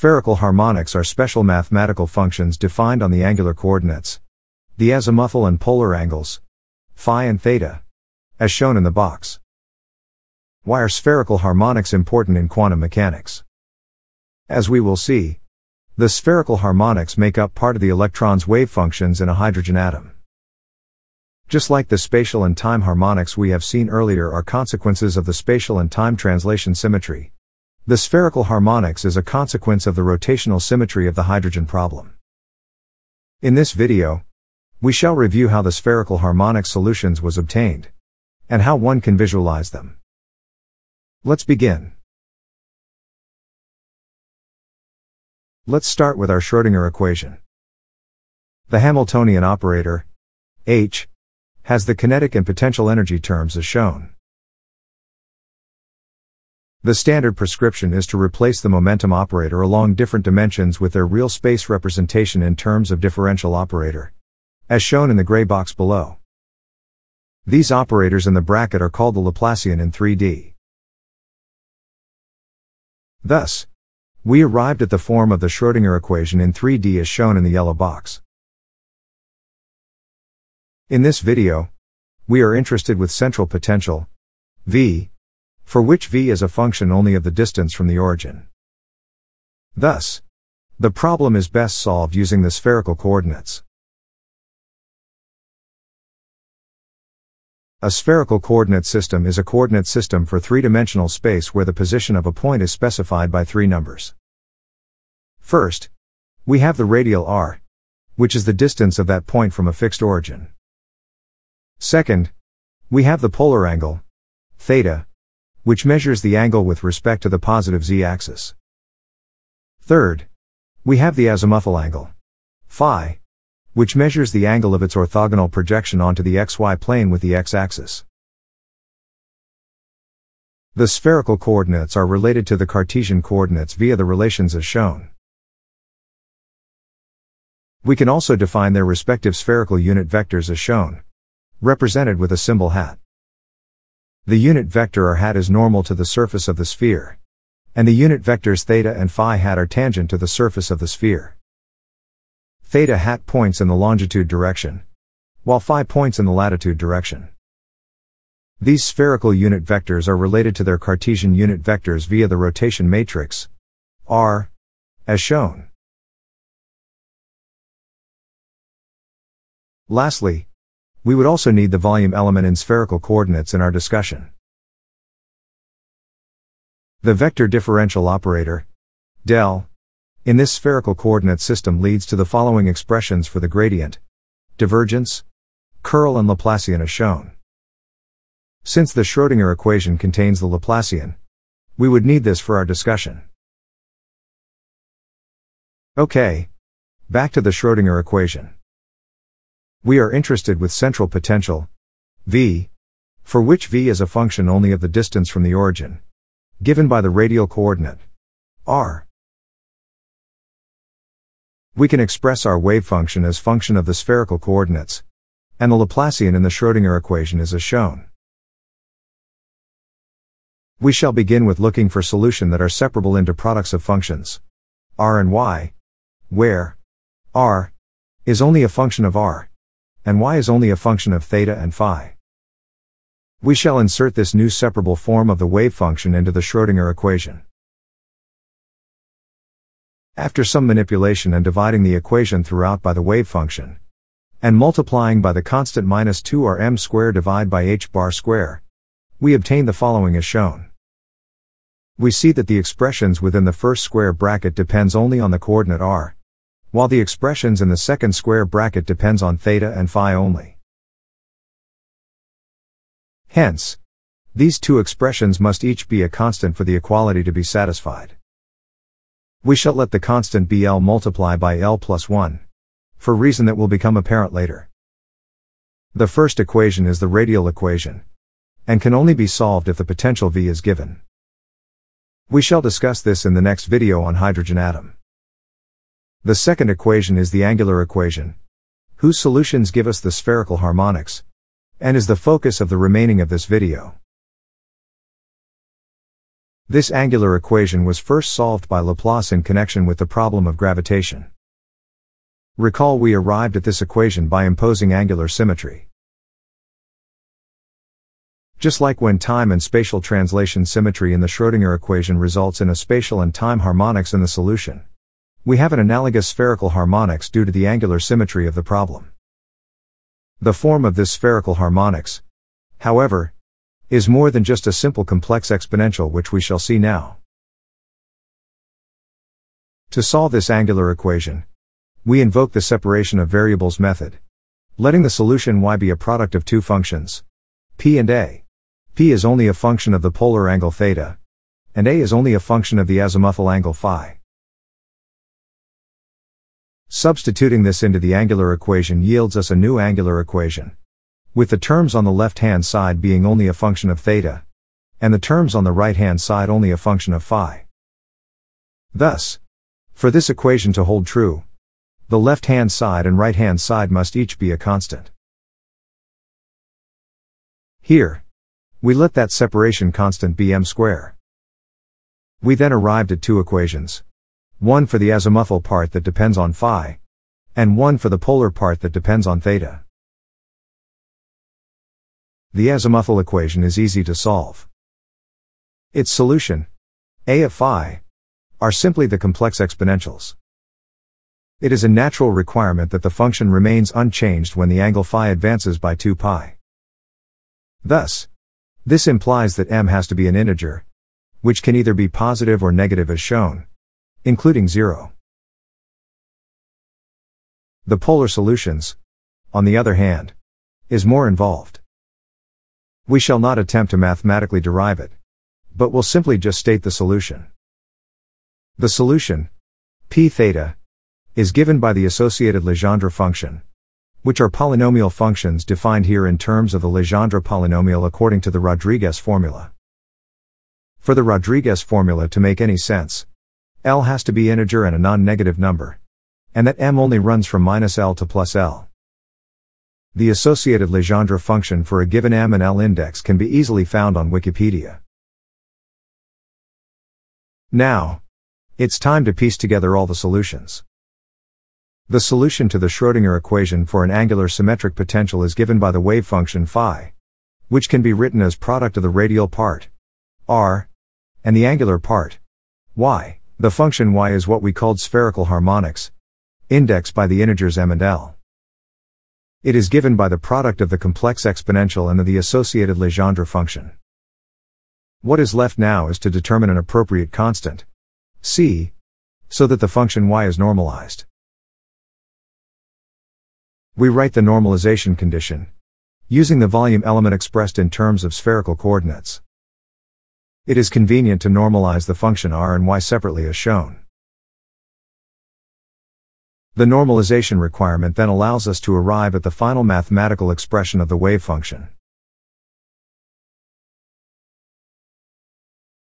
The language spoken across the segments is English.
Spherical harmonics are special mathematical functions defined on the angular coordinates, the azimuthal and polar angles, phi and theta, as shown in the box. Why are spherical harmonics important in quantum mechanics? As we will see, the spherical harmonics make up part of the electron's wave functions in a hydrogen atom. Just like the spatial and time harmonics we have seen earlier are consequences of the spatial and time translation symmetry. The spherical harmonics is a consequence of the rotational symmetry of the hydrogen problem. In this video, we shall review how the spherical harmonic solutions was obtained, and how one can visualize them. Let's begin. Let's start with our Schrödinger equation. The Hamiltonian operator, H, has the kinetic and potential energy terms as shown. The standard prescription is to replace the momentum operator along different dimensions with their real space representation in terms of differential operator, as shown in the gray box below. These operators in the bracket are called the Laplacian in 3D. Thus, we arrived at the form of the Schrödinger equation in 3D as shown in the yellow box. In this video, we are interested with central potential, V, for which V is a function only of the distance from the origin. Thus, the problem is best solved using the spherical coordinates. A spherical coordinate system is a coordinate system for three-dimensional space where the position of a point is specified by three numbers. First, we have the radial r, which is the distance of that point from a fixed origin. Second, we have the polar angle, theta, which measures the angle with respect to the positive z-axis. Third, we have the azimuthal angle, phi, which measures the angle of its orthogonal projection onto the xy plane with the x-axis. The spherical coordinates are related to the Cartesian coordinates via the relations as shown. We can also define their respective spherical unit vectors as shown, represented with a symbol hat. The unit vector or hat is normal to the surface of the sphere, and the unit vectors theta and phi hat are tangent to the surface of the sphere. Theta hat points in the longitude direction, while phi points in the latitude direction. These spherical unit vectors are related to their Cartesian unit vectors via the rotation matrix, R, as shown. Lastly, we would also need the volume element in spherical coordinates in our discussion. The vector differential operator, del, in this spherical coordinate system leads to the following expressions for the gradient, divergence, curl and Laplacian as shown. Since the Schrödinger equation contains the Laplacian, we would need this for our discussion. Okay. Back to the Schrödinger equation. We are interested with central potential, V, for which V is a function only of the distance from the origin, given by the radial coordinate, r. We can express our wave function as function of the spherical coordinates, and the Laplacian in the Schrödinger equation is as shown. We shall begin with looking for solution that are separable into products of functions, r and y, where r is only a function of r and y is only a function of theta and phi. We shall insert this new separable form of the wave function into the Schrödinger equation. After some manipulation and dividing the equation throughout by the wave function, and multiplying by the constant minus 2 r m square divide by h bar square, we obtain the following as shown. We see that the expressions within the first square bracket depends only on the coordinate r, while the expressions in the second square bracket depends on theta and phi only. Hence, these two expressions must each be a constant for the equality to be satisfied. We shall let the constant be L multiply by L plus 1, for reason that will become apparent later. The first equation is the radial equation, and can only be solved if the potential V is given. We shall discuss this in the next video on hydrogen atom. The second equation is the angular equation, whose solutions give us the spherical harmonics, and is the focus of the remaining of this video. This angular equation was first solved by Laplace in connection with the problem of gravitation. Recall we arrived at this equation by imposing angular symmetry. Just like when time and spatial translation symmetry in the Schrödinger equation results in a spatial and time harmonics in the solution. We have an analogous spherical harmonics due to the angular symmetry of the problem. The form of this spherical harmonics, however, is more than just a simple complex exponential which we shall see now. To solve this angular equation, we invoke the separation of variables method, letting the solution y be a product of two functions, p and a. p is only a function of the polar angle theta, and a is only a function of the azimuthal angle phi. Substituting this into the angular equation yields us a new angular equation with the terms on the left-hand side being only a function of theta, and the terms on the right-hand side only a function of phi. Thus, for this equation to hold true, the left-hand side and right-hand side must each be a constant. Here, we let that separation constant be m square. We then arrived at two equations. One for the azimuthal part that depends on phi, and one for the polar part that depends on theta. The azimuthal equation is easy to solve. Its solution, a of phi, are simply the complex exponentials. It is a natural requirement that the function remains unchanged when the angle phi advances by 2 pi. Thus, this implies that m has to be an integer, which can either be positive or negative as shown, including 0. The polar solutions, on the other hand, is more involved. We shall not attempt to mathematically derive it, but will simply just state the solution. The solution, p theta, is given by the associated Legendre function, which are polynomial functions defined here in terms of the Legendre polynomial according to the Rodrigues formula. For the Rodrigues formula to make any sense, L has to be integer and a non-negative number, and that M only runs from minus L to plus L. The associated Legendre function for a given M and L index can be easily found on Wikipedia. Now, it's time to piece together all the solutions. The solution to the Schrödinger equation for an angular symmetric potential is given by the wave function phi, which can be written as product of the radial part, r, and the angular part, y. The function y is what we called spherical harmonics, indexed by the integers m and l. It is given by the product of the complex exponential and the associated Legendre function. What is left now is to determine an appropriate constant, c, so that the function y is normalized. We write the normalization condition, using the volume element expressed in terms of spherical coordinates. It is convenient to normalize the function r and y separately as shown. The normalization requirement then allows us to arrive at the final mathematical expression of the wave function.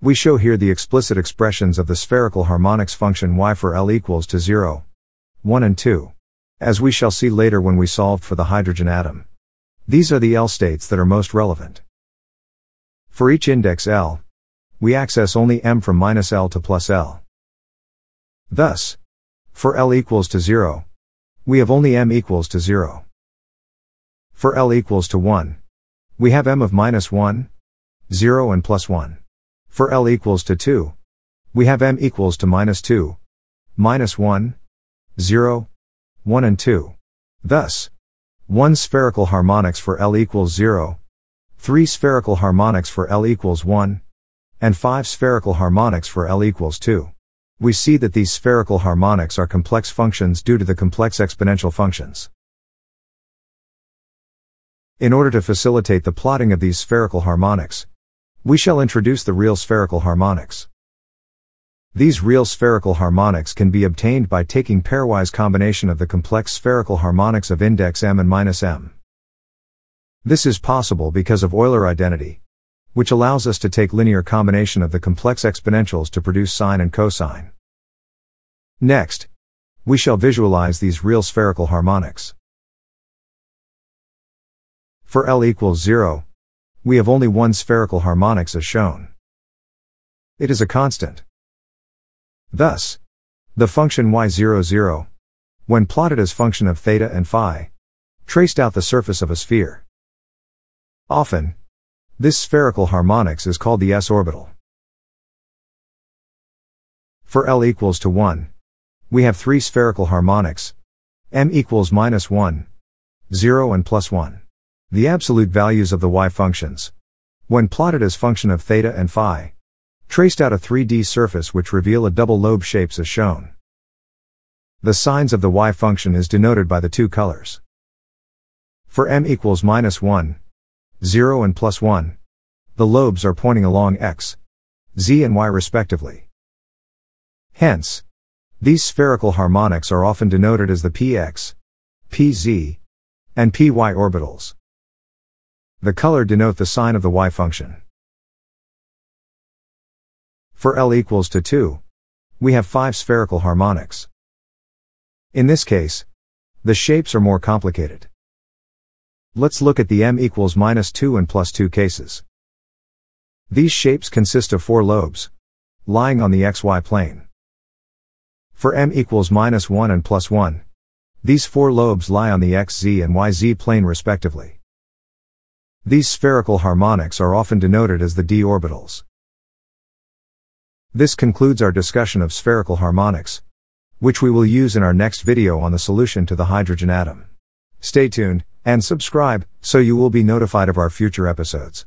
We show here the explicit expressions of the spherical harmonics function y for L equals to 0, 1 and 2. As we shall see later when we solved for the hydrogen atom. These are the L states that are most relevant. For each index L, we access only m from minus L to plus L. Thus, for L equals to 0, we have only m equals to 0. For L equals to 1, we have m of minus 1, 0 and plus 1. For L equals to 2, we have m equals to minus 2, minus 1, 0, 1 and 2. Thus, 1 spherical harmonics for L equals 0, 3 spherical harmonics for L equals 1, and 5 spherical harmonics for L equals 2. We see that these spherical harmonics are complex functions due to the complex exponential functions. In order to facilitate the plotting of these spherical harmonics, we shall introduce the real spherical harmonics. These real spherical harmonics can be obtained by taking pairwise combination of the complex spherical harmonics of index m and minus m. This is possible because of Euler identity, which allows us to take linear combination of the complex exponentials to produce sine and cosine. Next, we shall visualize these real spherical harmonics. For L equals 0, we have only one spherical harmonics as shown. It is a constant. Thus, the function y00, when plotted as function of theta and phi, traced out the surface of a sphere. Often, this spherical harmonics is called the s orbital. For L equals to 1, we have three spherical harmonics, m equals minus 1, 0 and plus 1. The absolute values of the y functions, when plotted as function of theta and phi, traced out a 3D surface which reveal a double lobe shapes as shown. The signs of the y function is denoted by the two colors. For m equals minus 1, 0 and plus 1, the lobes are pointing along x, z and y respectively. Hence, these spherical harmonics are often denoted as the px, pz, and py orbitals. The color denote the sign of the y function. For L equals to 2, we have five spherical harmonics. In this case, the shapes are more complicated. Let's look at the m equals minus 2 and plus 2 cases. These shapes consist of four lobes, lying on the xy plane. For m equals minus 1 and plus 1, these four lobes lie on the xz and yz plane respectively. These spherical harmonics are often denoted as the d orbitals. This concludes our discussion of spherical harmonics, which we will use in our next video on the solution to the hydrogen atom. Stay tuned, and subscribe, so you will be notified of our future episodes.